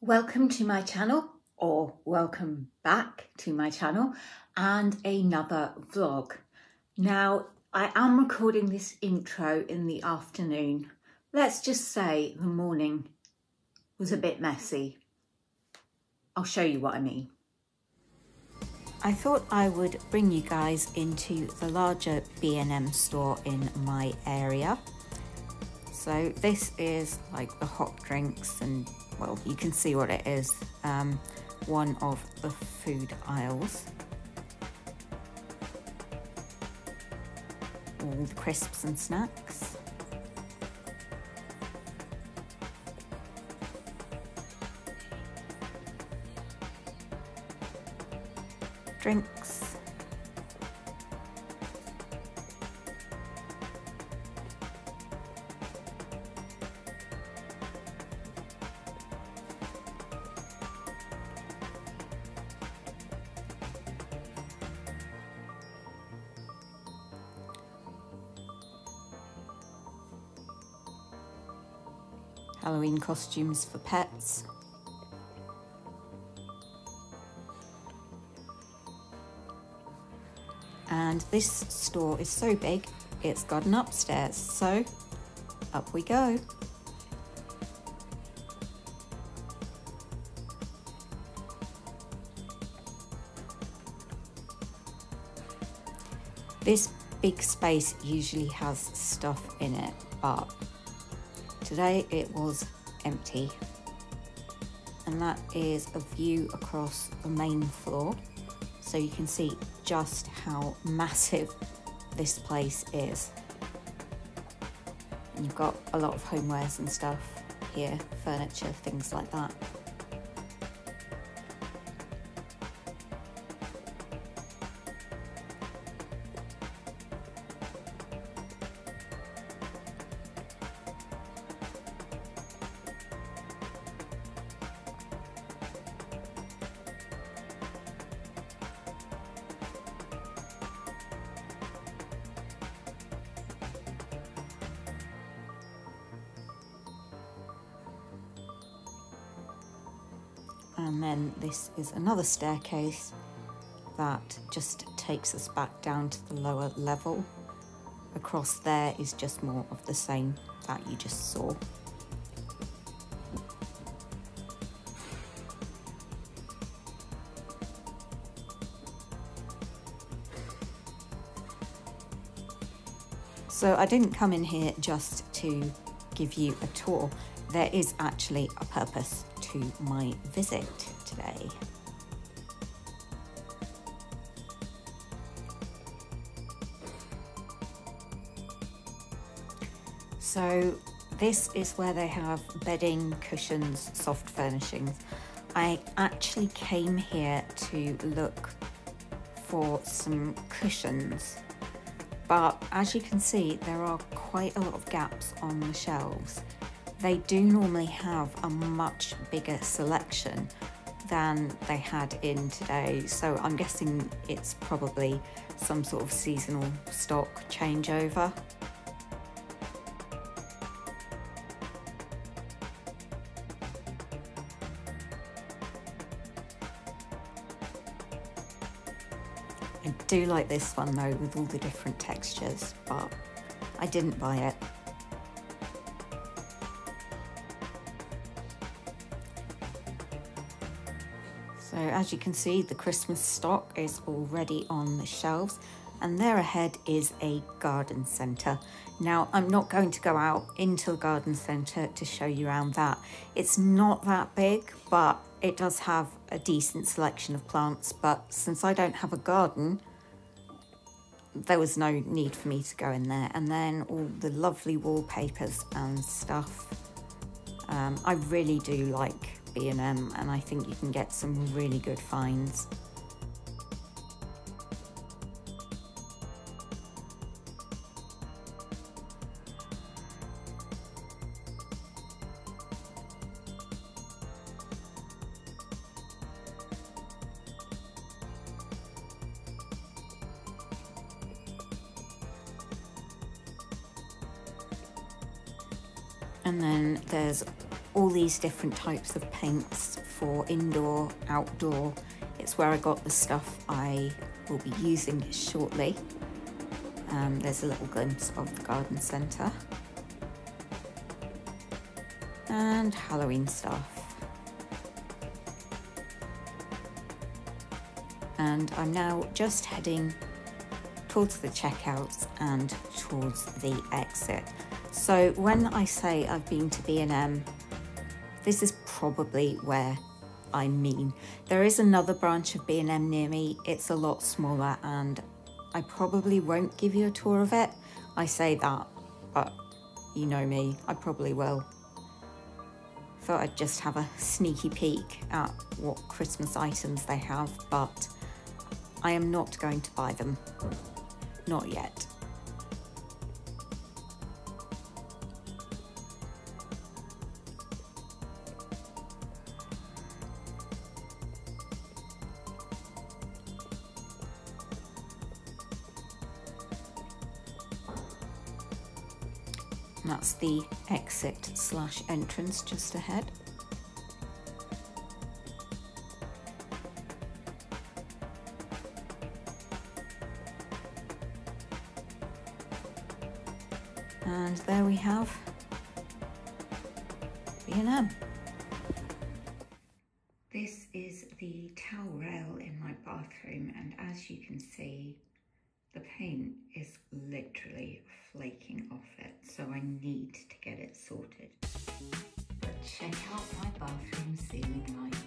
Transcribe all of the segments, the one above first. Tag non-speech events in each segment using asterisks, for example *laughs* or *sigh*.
Welcome to my channel or welcome back to my channel and another vlog. Now I am recording this intro in the afternoon. Let's just say the morning was a bit messy. I'll show you what I mean. I thought I would bring you guys into the larger B&M store in my area. So this is like the hot drinks and well you can see what it is, um, one of the food aisles. All the crisps and snacks. drinks. Costumes for pets. and this store is so big it's got an upstairs so up we go this big space usually has stuff in it but today it was empty and that is a view across the main floor so you can see just how massive this place is. And you've got a lot of homewares and stuff here, furniture, things like that. Another staircase that just takes us back down to the lower level. Across there is just more of the same that you just saw. So I didn't come in here just to give you a tour. There is actually a purpose to my visit today. So this is where they have bedding, cushions, soft furnishings. I actually came here to look for some cushions but as you can see there are quite a lot of gaps on the shelves they do normally have a much bigger selection than they had in today. So I'm guessing it's probably some sort of seasonal stock changeover. Like this one though with all the different textures, but I didn't buy it. So as you can see, the Christmas stock is already on the shelves and there ahead is a garden centre. Now, I'm not going to go out into the garden centre to show you around that. It's not that big, but it does have a decent selection of plants. But since I don't have a garden, there was no need for me to go in there. And then all the lovely wallpapers and stuff. Um, I really do like B&M and I think you can get some really good finds. These different types of paints for indoor, outdoor. It's where I got the stuff I will be using shortly. Um, there's a little glimpse of the garden centre. And Halloween stuff. And I'm now just heading towards the checkouts and towards the exit. So when I say I've been to B&M, this is probably where I mean. There is another branch of B&M near me. It's a lot smaller and I probably won't give you a tour of it. I say that, but you know me, I probably will. Thought I'd just have a sneaky peek at what Christmas items they have, but I am not going to buy them. Not yet. The exit slash entrance just ahead. And there we have B&M. This is the towel rail in my bathroom and as you can see the paint is literally flaking off it, so I need to get it sorted. But check out my bathroom ceiling light.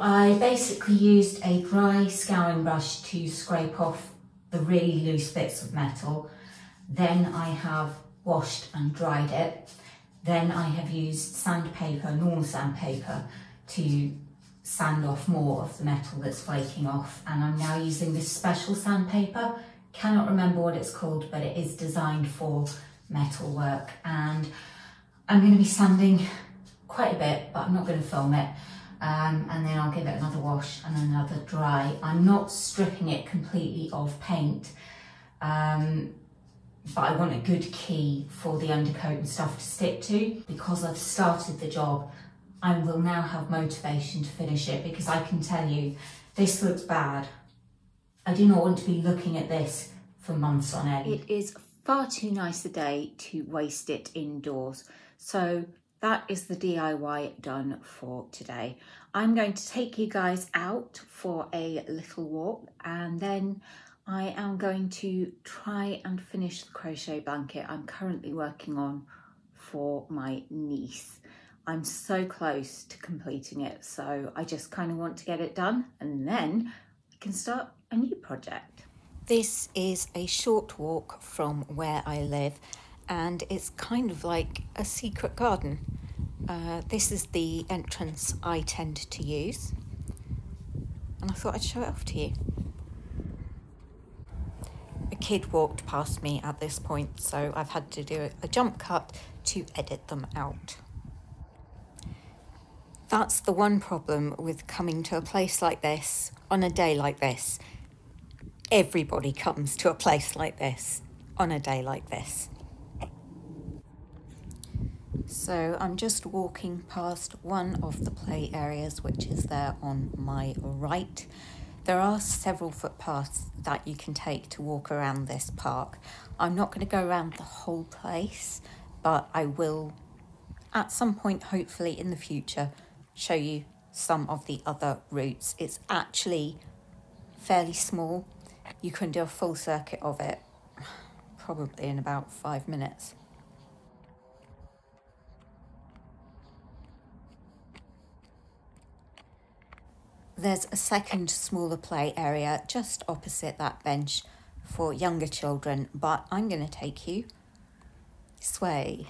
I basically used a dry scouring brush to scrape off the really loose bits of metal. Then I have washed and dried it. Then I have used sandpaper, normal sandpaper, to sand off more of the metal that's flaking off. And I'm now using this special sandpaper. Cannot remember what it's called, but it is designed for metal work. And I'm going to be sanding quite a bit, but I'm not going to film it um, and then I'll give it another wash and another dry. I'm not stripping it completely of paint, um, but I want a good key for the undercoat and stuff to stick to. Because I've started the job, I will now have motivation to finish it because I can tell you, this looks bad. I do not want to be looking at this for months on end. It is far too nice a day to waste it indoors. So that is the DIY done for today. I'm going to take you guys out for a little walk and then I am going to try and finish the crochet blanket I'm currently working on for my niece. I'm so close to completing it so I just kind of want to get it done and then I can start a new project. This is a short walk from where I live and it's kind of like a secret garden. Uh, this is the entrance I tend to use and I thought I'd show it off to you. A kid walked past me at this point so I've had to do a jump cut to edit them out. That's the one problem with coming to a place like this on a day like this. Everybody comes to a place like this on a day like this. So I'm just walking past one of the play areas, which is there on my right. There are several footpaths that you can take to walk around this park. I'm not going to go around the whole place, but I will, at some point, hopefully in the future, show you some of the other routes. It's actually fairly small. You can do a full circuit of it probably in about five minutes. There's a second smaller play area just opposite that bench for younger children, but I'm going to take you sway.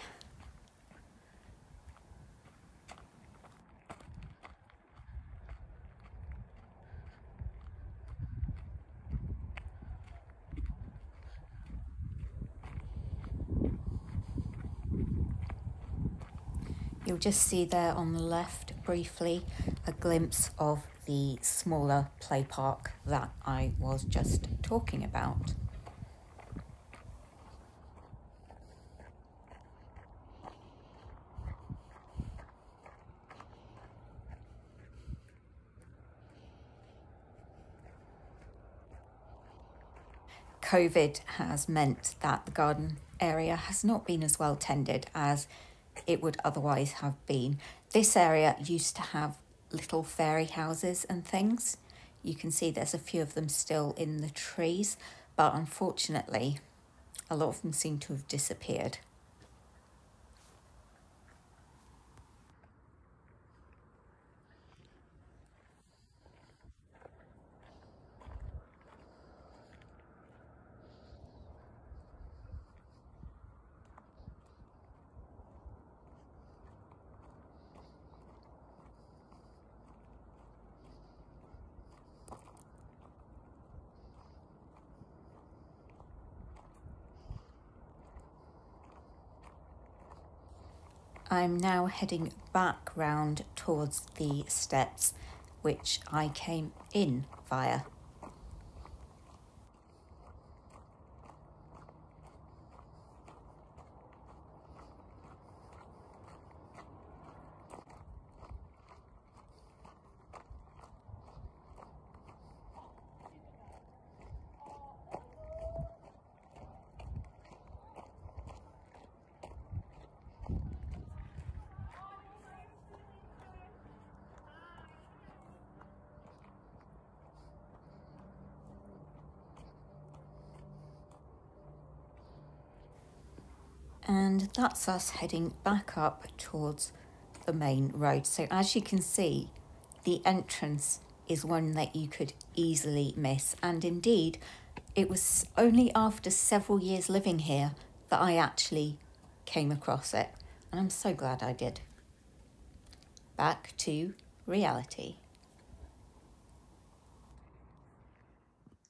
You'll just see there on the left briefly a glimpse of the smaller play park that I was just talking about. COVID has meant that the garden area has not been as well tended as it would otherwise have been. This area used to have little fairy houses and things. You can see there's a few of them still in the trees, but unfortunately, a lot of them seem to have disappeared. I'm now heading back round towards the steps which I came in via. and that's us heading back up towards the main road. So as you can see, the entrance is one that you could easily miss. And indeed, it was only after several years living here that I actually came across it. And I'm so glad I did. Back to reality.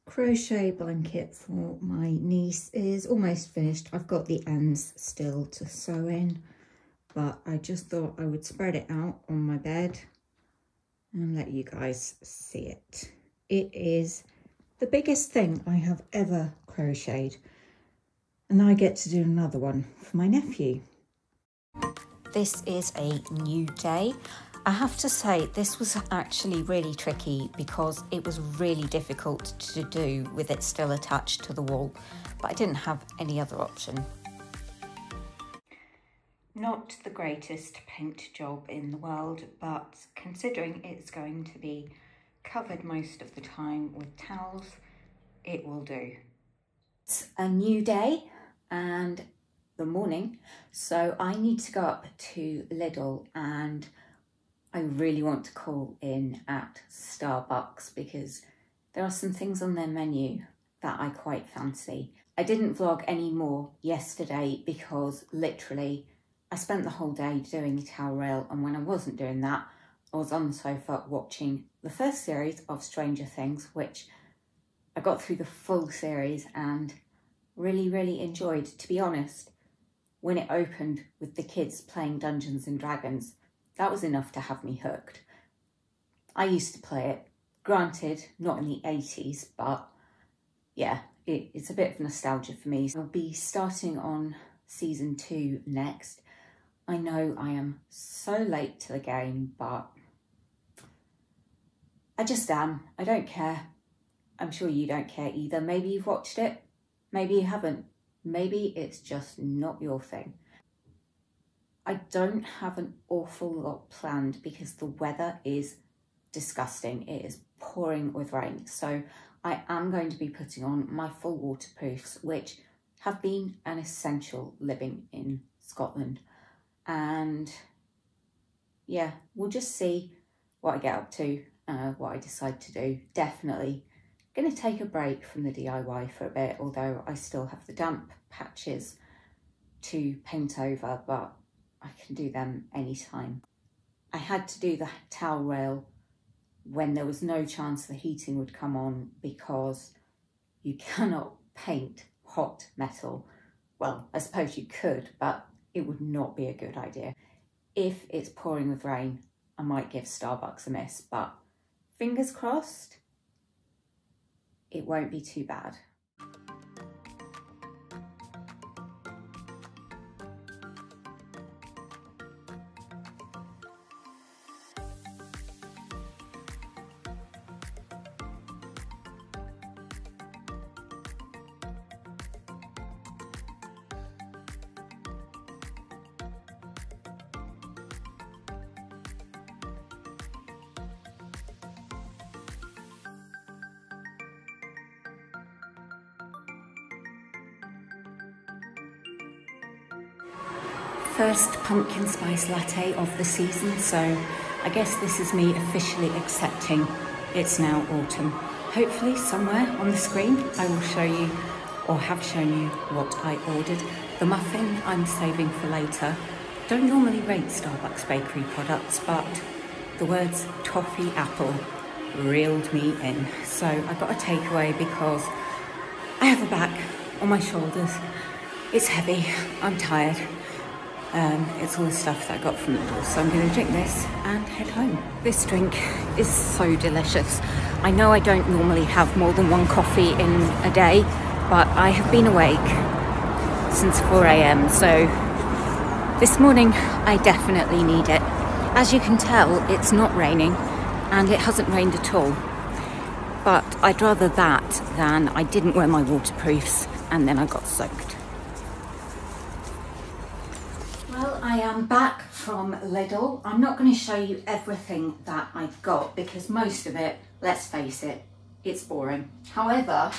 Crochet blanket for my niece is almost finished. I've got the ends still to sew in, but I just thought I would spread it out on my bed and let you guys see it. It is the biggest thing I have ever crocheted and I get to do another one for my nephew. This is a new day. I have to say, this was actually really tricky because it was really difficult to do with it still attached to the wall, but I didn't have any other option. Not the greatest paint job in the world, but considering it's going to be covered most of the time with towels, it will do. It's a new day and the morning, so I need to go up to Lidl and I really want to call in at Starbucks because there are some things on their menu that I quite fancy. I didn't vlog any more yesterday because literally I spent the whole day doing the towel rail and when I wasn't doing that, I was on the sofa watching the first series of Stranger Things, which I got through the full series and really, really enjoyed. To be honest, when it opened with the kids playing Dungeons and Dragons, that was enough to have me hooked. I used to play it, granted, not in the 80s, but yeah, it, it's a bit of nostalgia for me. I'll be starting on season two next. I know I am so late to the game, but I just am. I don't care. I'm sure you don't care either. Maybe you've watched it, maybe you haven't. Maybe it's just not your thing. I don't have an awful lot planned because the weather is disgusting. It is pouring with rain. So I am going to be putting on my full waterproofs, which have been an essential living in Scotland. And yeah, we'll just see what I get up to uh, what I decide to do. Definitely going to take a break from the DIY for a bit, although I still have the damp patches to paint over, but I can do them anytime. I had to do the towel rail when there was no chance the heating would come on because you cannot paint hot metal. Well, I suppose you could, but it would not be a good idea. If it's pouring with rain, I might give Starbucks a miss, but fingers crossed, it won't be too bad. First pumpkin spice latte of the season, so I guess this is me officially accepting it's now autumn. Hopefully somewhere on the screen I will show you or have shown you what I ordered. The muffin I'm saving for later. Don't normally rate Starbucks bakery products, but the words toffee apple reeled me in. So I got a takeaway because I have a back on my shoulders. It's heavy, I'm tired. Um, it's all the stuff that I got from the door. So I'm going to drink this and head home. This drink is so delicious. I know I don't normally have more than one coffee in a day, but I have been awake since 4 a.m. So this morning I definitely need it. As you can tell, it's not raining and it hasn't rained at all. But I'd rather that than I didn't wear my waterproofs and then I got soaked. I am back from Lidl. I'm not going to show you everything that I've got because most of it, let's face it, it's boring. However,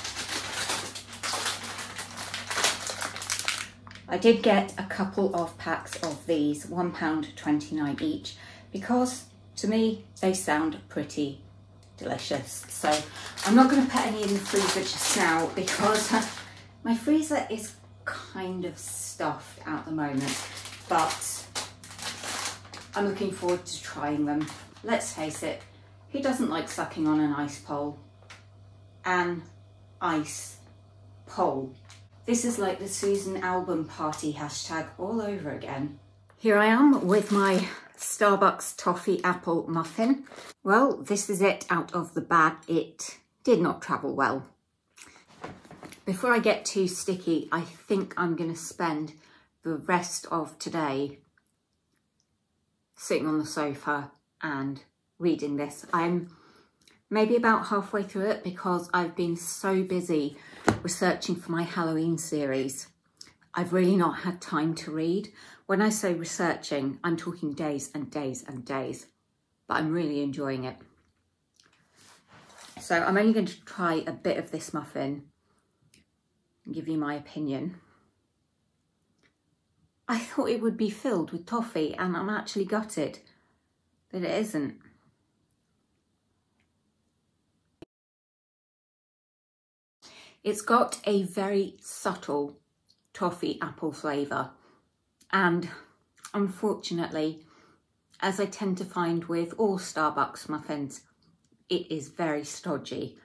I did get a couple of packs of these, £1.29 each, because to me they sound pretty delicious. So I'm not going to put any in the freezer just now because *laughs* my freezer is kind of stuffed at the moment but I'm looking forward to trying them. Let's face it, who doesn't like sucking on an ice pole? An ice pole. This is like the Susan album party hashtag all over again. Here I am with my Starbucks toffee apple muffin. Well, this is it out of the bag. It did not travel well. Before I get too sticky, I think I'm going to spend the rest of today sitting on the sofa and reading this. I'm maybe about halfway through it because I've been so busy researching for my Halloween series. I've really not had time to read. When I say researching, I'm talking days and days and days, but I'm really enjoying it. So I'm only going to try a bit of this muffin and give you my opinion. I thought it would be filled with toffee and I'm actually gutted that it isn't. It's got a very subtle toffee apple flavour and unfortunately, as I tend to find with all Starbucks muffins, it is very stodgy.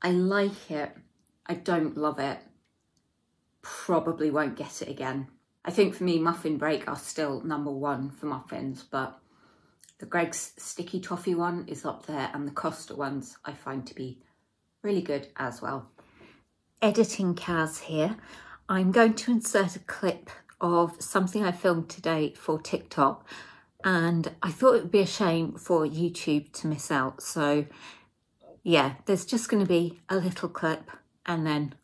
I like it, I don't love it probably won't get it again. I think for me, Muffin Break are still number one for muffins, but the Greggs Sticky Toffee one is up there and the Costa ones I find to be really good as well. Editing Caz here. I'm going to insert a clip of something I filmed today for TikTok and I thought it would be a shame for YouTube to miss out. So yeah, there's just going to be a little clip and then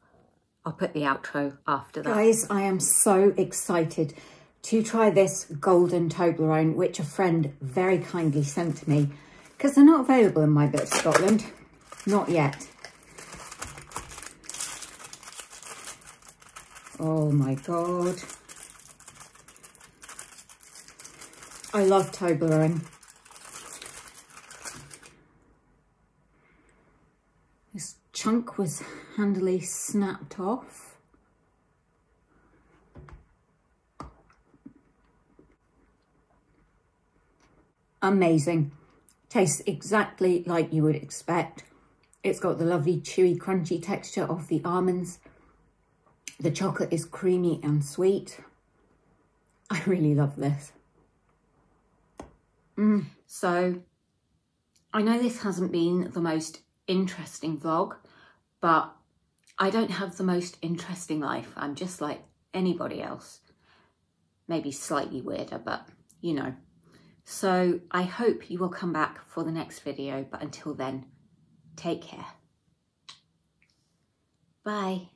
I'll put the outro after that. Guys, I am so excited to try this golden Toblerone, which a friend very kindly sent me because they're not available in my bit of Scotland. Not yet. Oh my God. I love Toblerone. Chunk was handily snapped off. Amazing. Tastes exactly like you would expect. It's got the lovely chewy crunchy texture of the almonds. The chocolate is creamy and sweet. I really love this. Mm. So I know this hasn't been the most interesting vlog, but I don't have the most interesting life. I'm just like anybody else. Maybe slightly weirder, but you know. So I hope you will come back for the next video, but until then, take care. Bye.